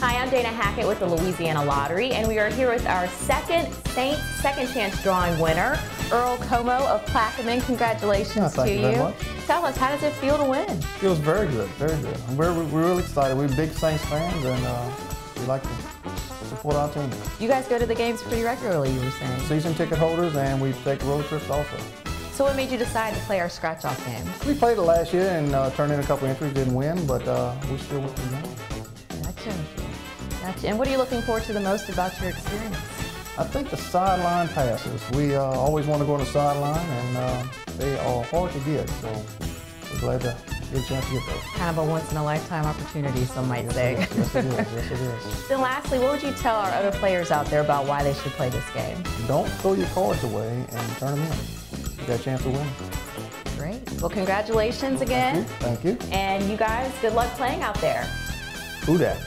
Dana Hackett with the Louisiana Lottery, and we are here with our second Saints Second Chance Drawing winner, Earl Comeaux of Plaquemine. Congratulations Oh, to you much. Tell us, how does it feel to win? Feels very good, very good. We're, we're really excited. We're big Saints fans, and uh, we like to support our team. You guys go to the games pretty regularly, you were saying. Season ticket holders, and we take road trips also. So what made you decide to play our scratch-off game? We played it last year and uh, turned in a couple entries, didn't win, but uh, we still went to the game. Gotcha. Gotcha. And what are you looking forward to the most about your experience? I think the sideline passes. We uh, always want to go on the sideline, and uh, they are hard to get, so we're glad to get a chance to get those. Kind of a once-in-a-lifetime opportunity, some might say. Yes, it is. Yes, it is. Then lastly, what would you tell our other players out there about why they should play this game? Don't throw your cards away and turn them in. You got a chance to win. Great. Well, congratulations again. Thank you. And you guys, good luck playing out there. Who that?